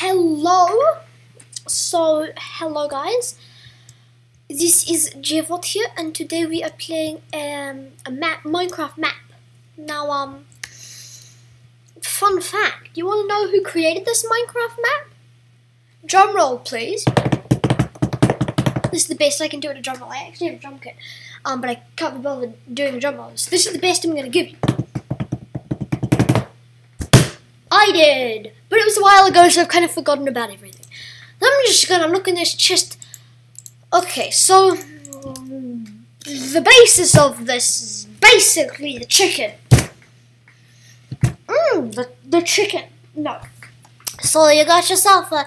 hello. So, hello guys. This is Jay Wat here, and today we are playing um, a map, Minecraft map. Now, um, fun fact: you want to know who created this Minecraft map? Drum roll, please. This is the best I can do at a drum roll. I actually have a drum kit, um, but I can't be bothered doing a drum rolls. This is the best I'm to give you. I did, but it was a while ago, so I've kind of forgotten about everything. I'm just gonna look in this chest. Okay, so the basis of this is basically the chicken. Mmm, the, the chicken. No. So you got yourself a,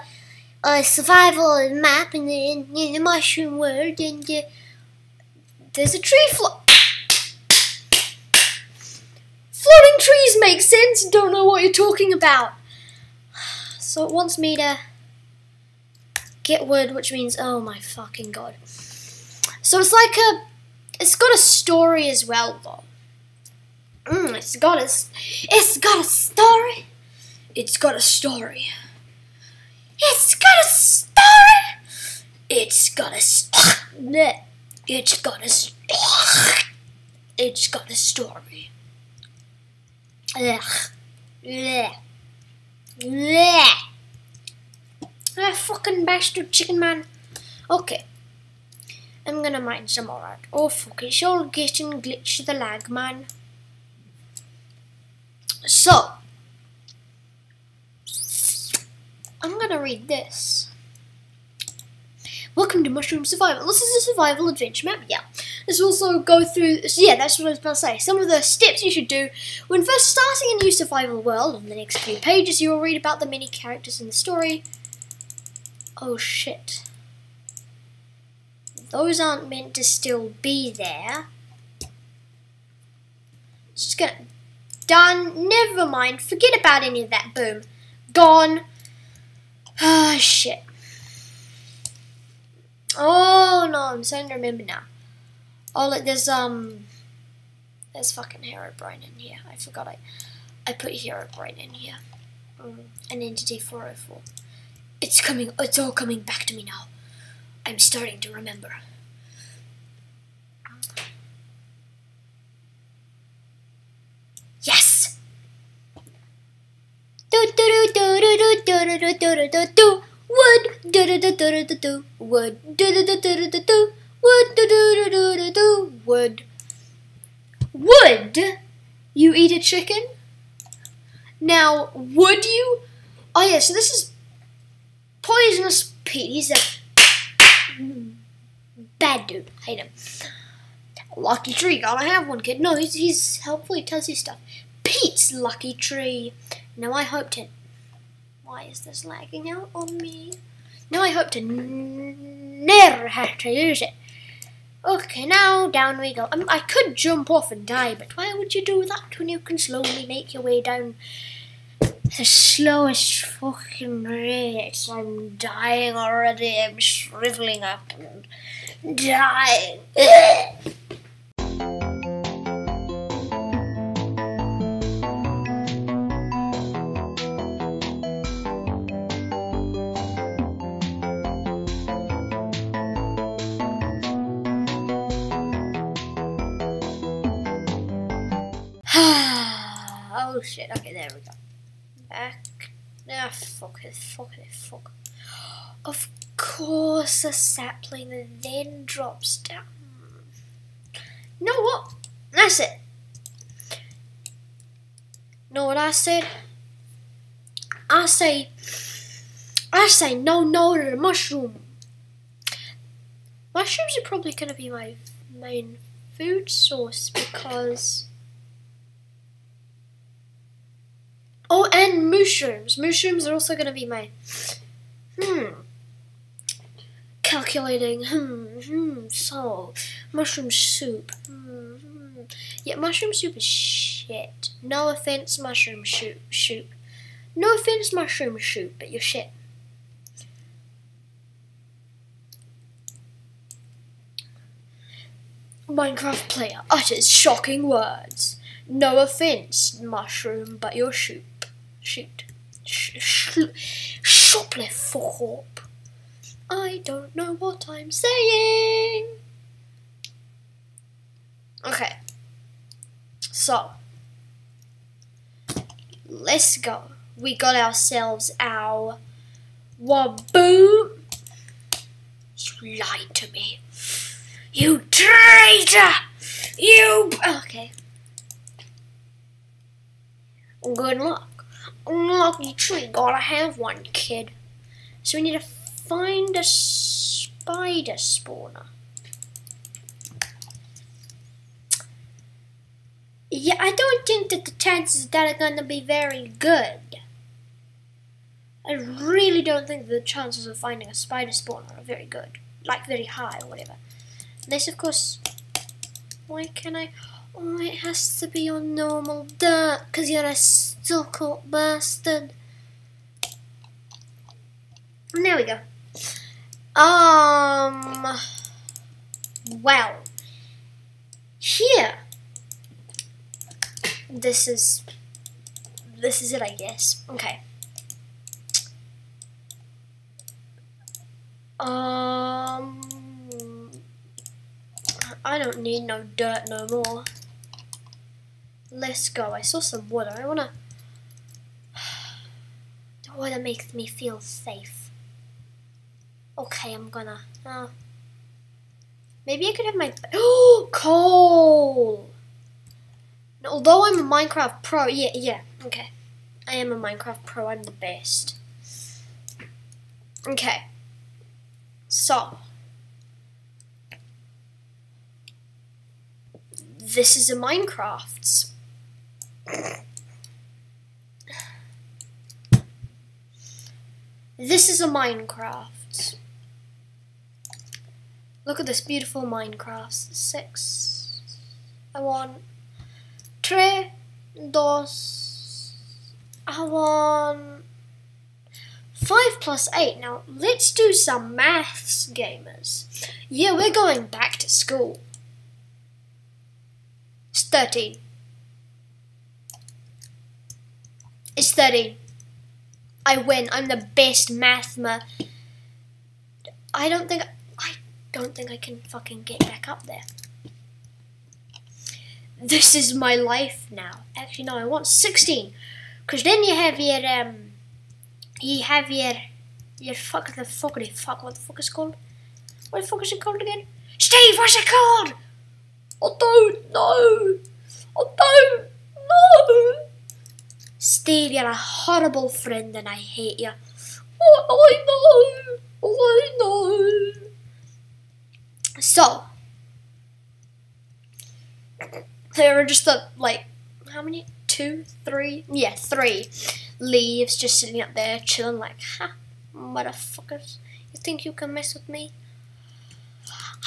a survival map in the, in, in the mushroom world, and uh, there's a tree floor. Floating trees make sense. Don't know what you're talking about. So it wants me to get wood, which means oh my fucking god. So it's like a, it's got a story as well though. Mm, it's got a, it's got a story. It's got a story. It's got a story. It's got a, it's got a, it's got a story. Ugh. Blech. Blech. Ah, fucking bastard chicken man. Okay. I'm gonna mine some more out. Oh fuck, it's all getting glitch the lag man. So I'm gonna read this. Welcome to Mushroom Survival. This is a survival adventure map, yeah. Will also go through, yeah, that's what I was about to say. Some of the steps you should do when first starting a new survival world. On the next few pages, you will read about the many characters in the story. Oh shit. Those aren't meant to still be there. Just gonna. Done. Never mind. Forget about any of that. Boom. Gone. Ah, shit. Oh no, I'm starting to remember now. Oh look, there's um, there's fucking Herobrine in here. I forgot I, I put Herobrine in here. Mm, an entity 404. It's coming. It's all coming back to me now. I'm starting to remember. Yes. Do do do do do do do do do do do. Wood do do do do do do. Wood do do do do do do. Wood do do do do do do. Wood. Would you eat a chicken? Now, would you? Oh yeah, so this is Poisonous Pete. He's a bad dude. I Hate him. Lucky Tree. Gotta have one, kid. No, he's, he's helpful. He tells you stuff. Pete's Lucky Tree. Now I hope to... Why is this lagging out on me? Now I hope to never have to use it. Okay, now down we go. Um, I could jump off and die, but why would you do that when you can slowly make your way down the slowest fucking rate? I'm dying already. I'm shriveling up and dying. shit, okay, there we go. Back. Ah, fuck it, fuck it, fuck. Of course, a sapling then drops down. Know what? That's it. Know what I said? I say, I say no, no to the mushroom. Mushrooms are probably going to be my main food source because Oh, and mushrooms. Mushrooms are also going to be my. Hmm. Calculating. Hmm. Hmm. So, mushroom soup. Hmm. hmm. Yeah, mushroom soup is shit. No offense, mushroom soup. Soup. No offense, mushroom soup, but you're shit. Minecraft player utters shocking words. No offense, mushroom, but you're soup shoot. Sh sh shop play up. I don't know what I'm saying. Okay. So, let's go. We got ourselves our waboo. You lied to me. You traitor! You. Okay. Good luck. Unlucky tree, gotta have one, kid. So we need to find a spider spawner. Yeah, I don't think that the chances that are to be very good. I really don't think the chances of finding a spider spawner are very good. Like, very high or whatever. This, of course... Why can I... Oh, it has to be on normal dirt, because you're a stuck-up bastard. And there we go. Um... Well... Here this is this is it I guess. Okay. Um I don't need no dirt no more. Let's go. I saw some water. I wanna the water makes me feel safe. Okay, I'm gonna uh, maybe I could have my oh coal although I'm a Minecraft pro, yeah, yeah, okay. I am a Minecraft pro, I'm the best. Okay. So. This is a Minecraft. This is a Minecraft. Look at this beautiful Minecraft. Six. I want tres, dos, I want five plus eight. Now let's do some maths, gamers. Yeah, we're going back to school. It's thirteen. It's thirteen. I win. I'm the best mathma. I don't think I don't think I can fucking get back up there this is my life now. Actually, no, I want 16. Because then you have your, um, you have your, your fuck, the fuck, the fuck, what the fuck is called? What the fuck is it called again? Steve, what's it called? I don't know. I don't. Steve, you're a horrible friend and I hate you. Oh, I know. I know. So, there are just the like how many? Two, three? Yeah, three leaves just sitting up there chilling like, ha, motherfuckers. You think you can mess with me?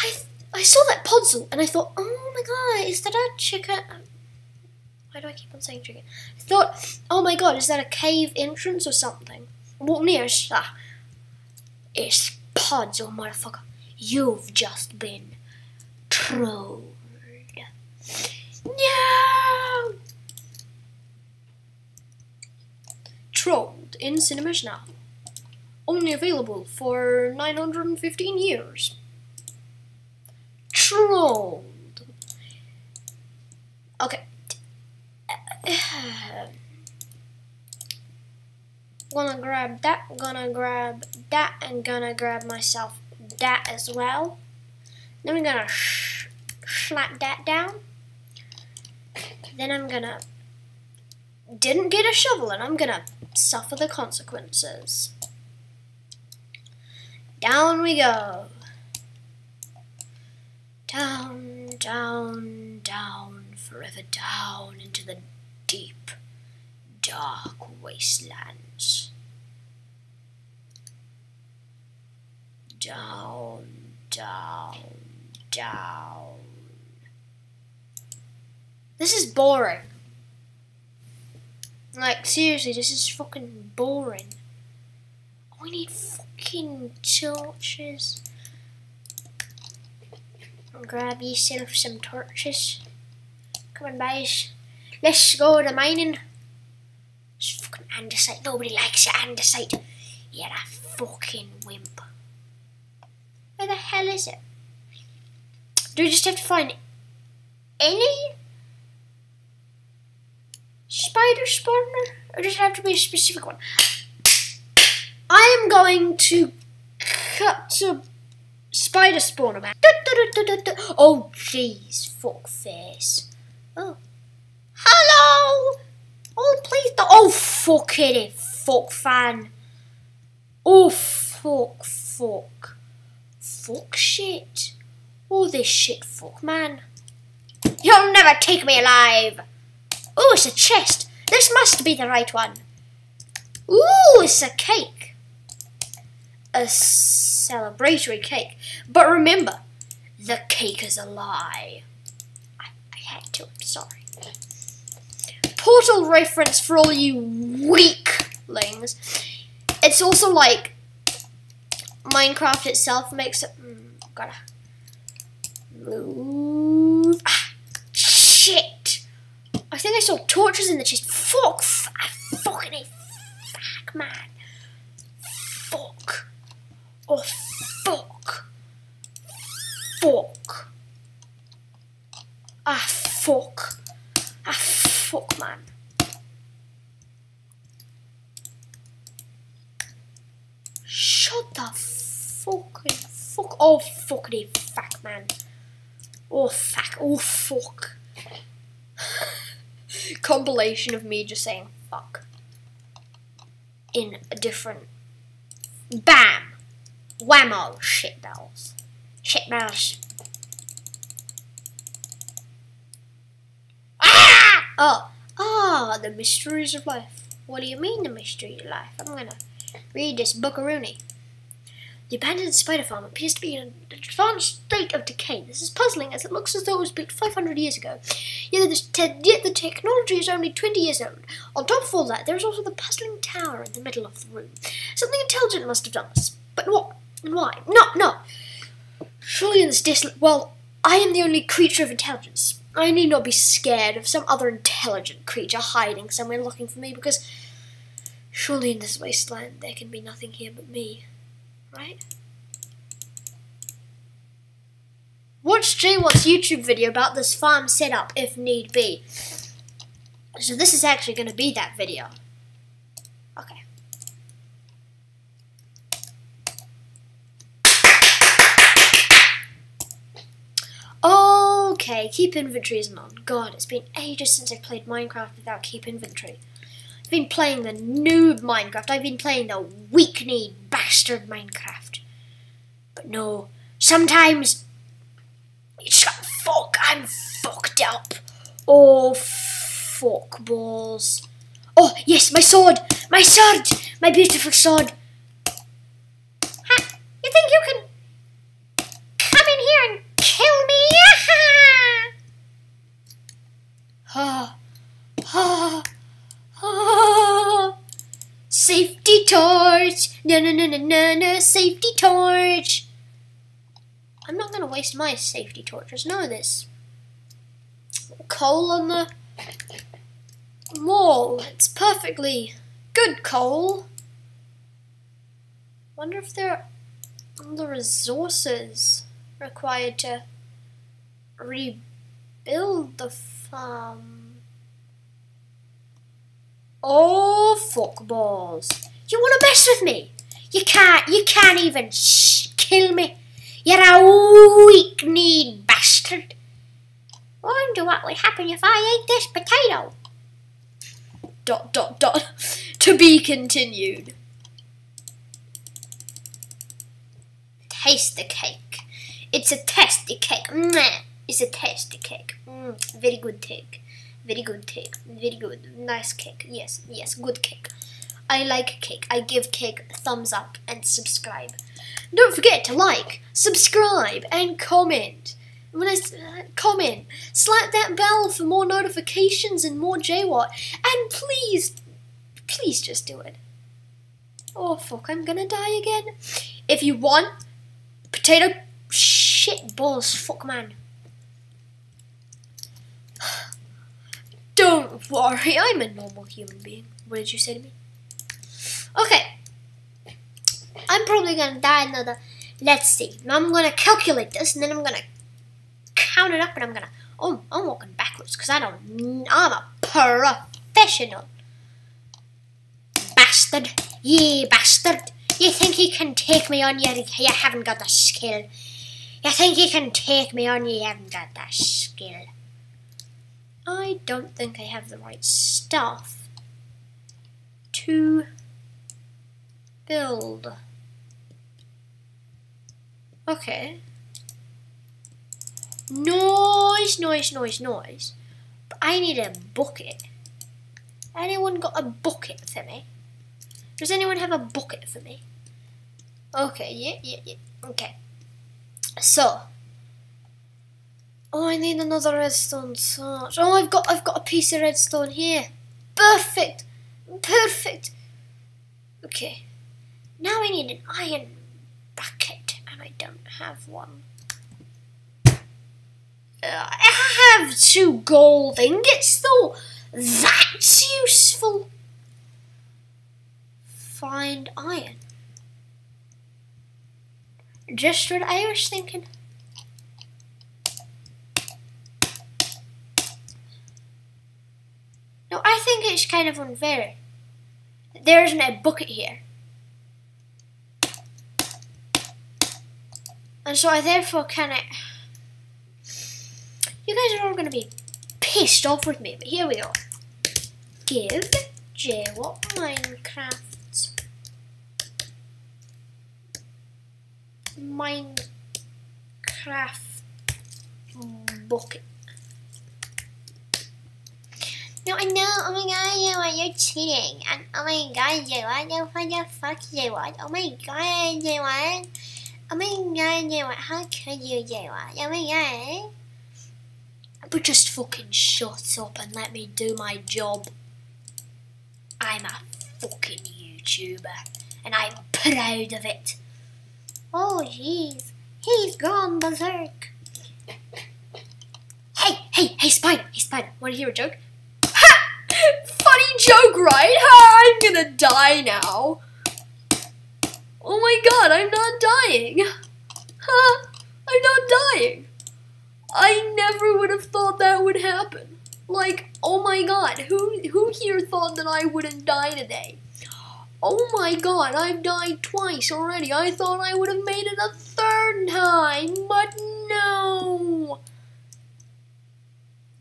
I I saw that puzzle and I thought, oh my god, is that a chicken? Why do I keep on saying chicken? I thought, oh my god, is that a cave entrance or something? What near? Ah, it's pods, oh motherfucker. You've just been trolled. No! Trolled in cinemas now. Only available for 915 years. Trolled. Okay. Gonna grab that, gonna grab that, and gonna grab myself that as well. Then we're gonna sh slap that down. Then I'm gonna didn't get a shovel and I'm gonna suffer the consequences. Down we go. Down, down, down, forever down into the deep, dark wastelands. Down, down, down. This is boring. Like, seriously, this is fucking boring. We need fucking torches. Grab yourself some torches. Come on, guys. Let's go to mining. It's fucking andesite. Nobody likes your andesite. You're a fucking wimp. Where the hell is it? Do we just have to find any spider spawner? Or does it have to be a specific one? I am going to cut to spider spawner man. Oh jeez, fuck face. Oh. Hello! Oh please don't oh fuck it, eh, fuck fan. Oh fuck fuck. Fuck shit. Oh this shit fuck man. You'll never take me alive. Oh it's a chest. This must be the right one. Ooh, it's a cake a celebratory cake. But remember, the cake is a lie. I, I had to, I'm sorry. Portal reference for all you weaklings. It's also like Minecraft itself makes it. Mm, gotta move. Ah, shit! I think I saw torches in the chest. Fuck! I fucking fuck, man. Fuck. Oh, fuck. Fuck. Ah, fuck. Man. Shut the fucking fuck. Oh, fuckity fuck, man. Oh, fuck. Oh, fuck. Compilation of me just saying fuck. In a different... BAM! Whammo, Shit bells. shitballs. Shitballs. Ah! Oh, ah, the mysteries of life. What do you mean, the mystery of life? I'm gonna read this bookaroonie. The abandoned spider farm appears to be in an advanced state of decay. This is puzzling as it looks as though it was built 500 years ago. Yet the, yet the technology is only 20 years old. On top of all that, there is also the puzzling tower in the middle of the room. Something intelligent must have done this. But what? And Why? No, no. Surely in this desolate well, I am the only creature of intelligence. I need not be scared of some other intelligent creature hiding somewhere looking for me, because surely in this wasteland there can be nothing here but me. Right? Watch Jay Wat's YouTube video about this farm setup if need be. So this is actually going to be that video. Okay. Okay, keep inventory is on. God, it's been ages since I've played Minecraft without keep inventory. I've been playing the noob Minecraft. I've been playing the weak-kneed bastard Minecraft. But no, sometimes it's got fuck. I'm fucked up. Oh, fuck balls. Oh, yes, my sword. My sword. My beautiful sword. Huh? You think you can come in here and kill me? Ha, ha, ha. Safety torch. No, no, no, no, no, no. Safety torch. I'm not going to waste my safety torches. Know this. Coal on the wall. It's perfectly good coal. Wonder if there are the resources required to rebuild the farm. Oh, fuck balls. You want to mess with me? You can't, you can't even kill me. You're a weak-kneed bastard. Wonder what would happen if I ate this potato. Dot, dot, dot. to be continued. Taste the cake. It's a tasty cake. Mwah. It's a tasty cake. Mm, very good cake. Very good cake. Very good. Nice cake. Yes, yes, good cake. I like cake. I give cake thumbs up and subscribe. Don't forget to like, subscribe, and comment. When I uh, comment, slap that bell for more notifications and more Jay Wat. And please, please just do it. Oh fuck, I'm gonna die again. If you want potato shit balls, fuck man. Don't worry, I'm a normal human being. What did you say to me? Okay. I'm probably gonna die another. Let's see. Now I'm gonna calculate this, and then I'm gonna count it up, and I'm gonna. Oh, I'm walking backwards because I don't. I'm a professional. Bastard! Ye bastard! You think you can take me on? You, you haven't got the skill. You think you can take me on? You haven't got the skill. I don't think I have the right stuff to build. Okay. Noise, noise, noise, noise. But I need a bucket. Anyone got a bucket for me? Does anyone have a bucket for me? Okay, yeah, yeah, yeah. Okay. So. Oh, I need another redstone torch. Oh, I've got, I've got a piece of redstone here. Perfect. Perfect. Okay. Now I need an iron bucket, and I don't have one. Uh, I have two gold ingots, though. That's useful. Find iron. Just what I was thinking. No, I think it's kind of unfair. There isn't a bucket here. And so I therefore cannot... You guys are all going to be pissed off with me, but here we are. Give Jay Wat Minecraft Minecraft bucket. No, I know. Oh my god, you what? You're cheating. And oh my god, what? No, what the fuck, what? Oh my god, you my god, you what? How could you, what? Oh my god. But just fucking shut up and let me do my job. I'm a fucking YouTuber, and I'm proud of it. Oh, jeez. He's gone berserk. Hey, hey, hey, Spider, hey, Spider, want to hear a joke? Ha! Funny joke, right? Ha, I'm gonna die now. Oh my god, I'm not dying. Ha, I'm not dying. I never would have thought that would happen. Like, oh my god, who who here thought that I wouldn't die today? Oh my god, I've died twice already. I thought I would have made it a third time, but no.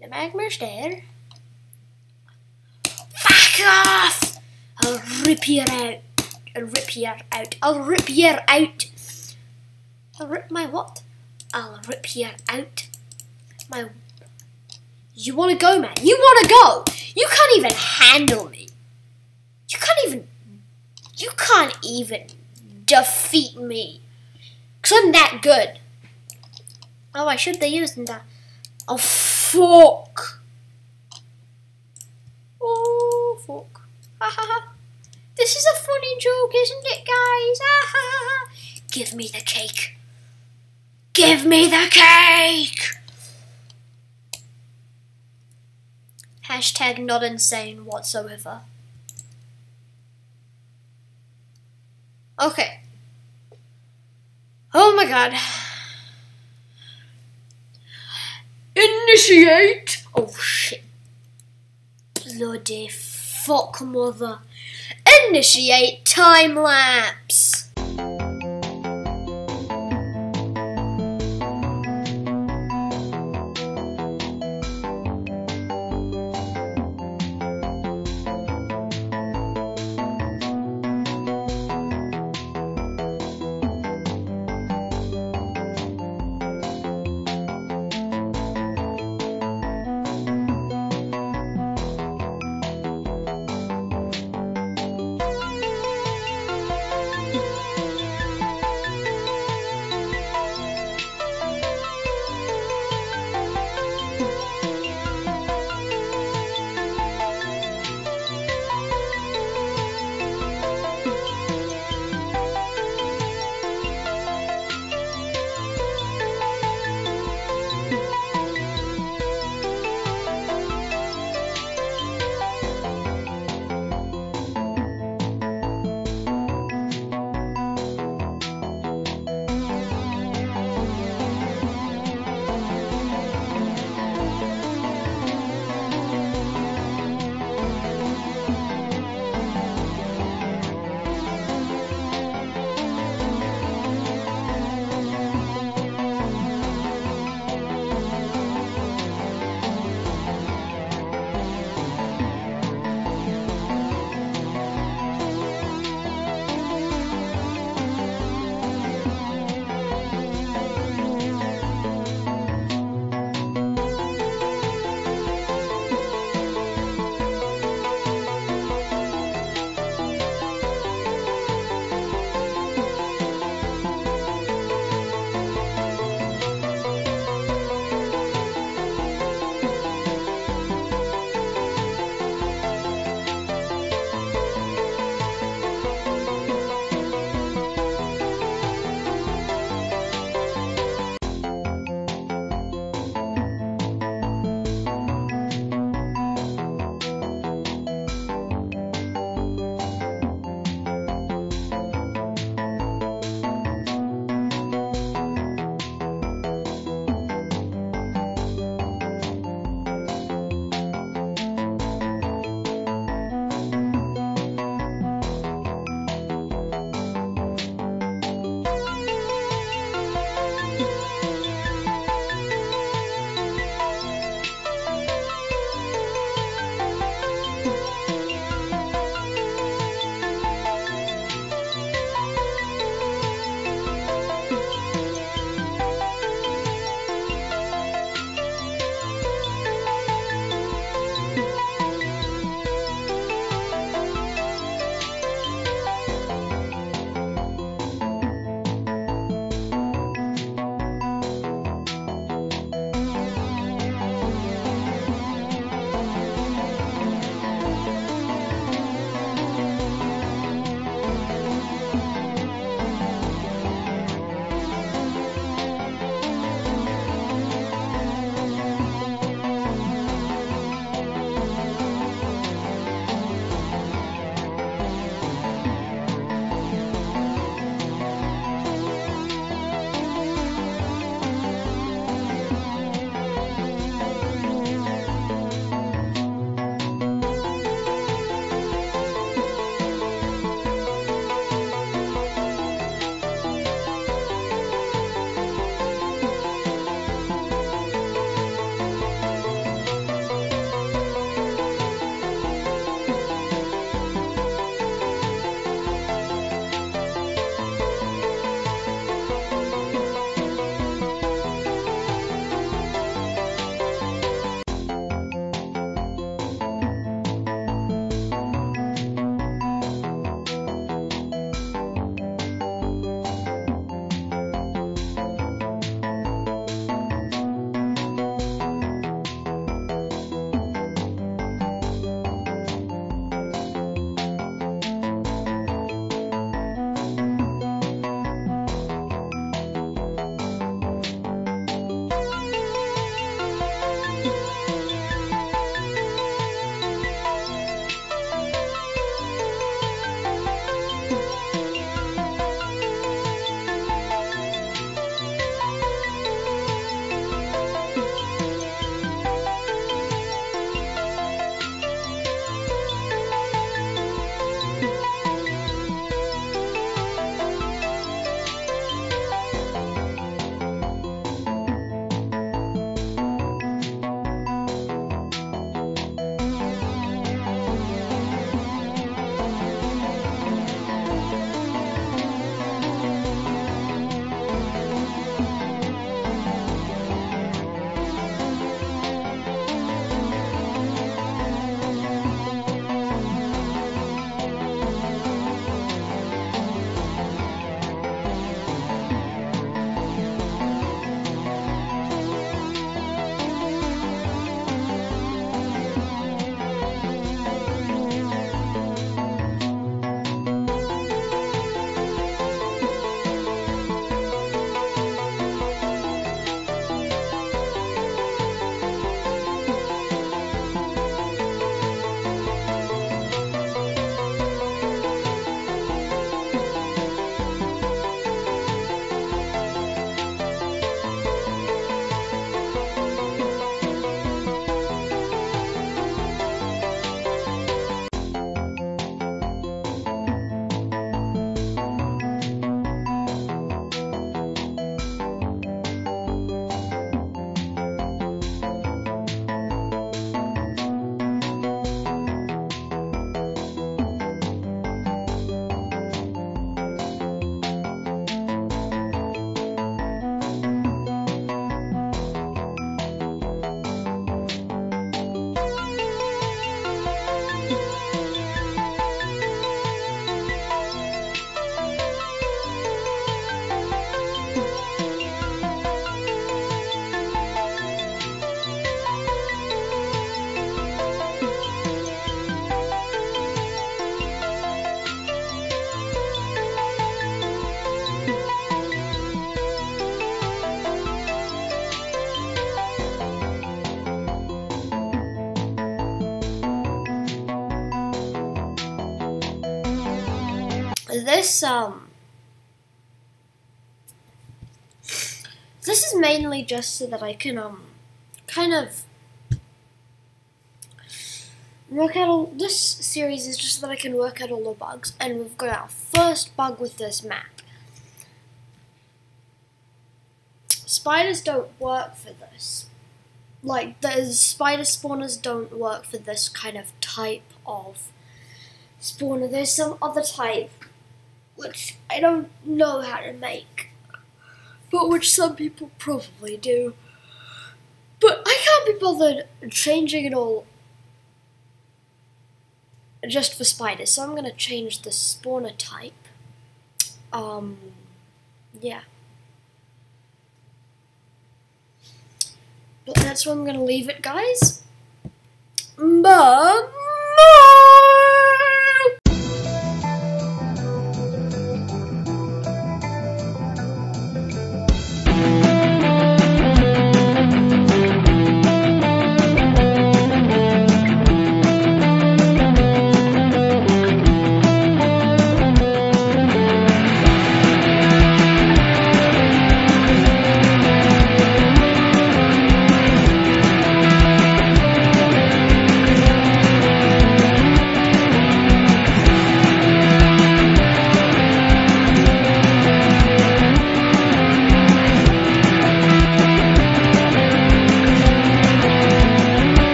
The magma's dead. Fuck off! I'll rip you out. I'll rip you out. I'll rip you out. I'll rip my what? I'll rip you out. My. You wanna go, man? You wanna go? You can't even handle me. You can't even you can't even defeat me. Because I'm that good. Oh, I should be using that. Oh, fuck. Oh, fuck. Ha ha ha. This is a funny joke, isn't it, guys? Ah, ha. Give me the cake. Give me the cake! Hashtag not insane whatsoever. Okay. Oh my god. Initiate! Oh shit. Bloody fuck mother. Initiate time lapse. This um this is mainly just so that I can um kind of work out all this series is just so that I can work out all the bugs and we've got our first bug with this map. Spiders don't work for this. Like the spider spawners don't work for this kind of type of spawner. There's some other type which I don't know how to make, but which some people probably do. But I can't be bothered changing it all just for spiders, so I'm going to change the spawner type. Um, yeah. But that's where I'm going to leave it, guys. Bye.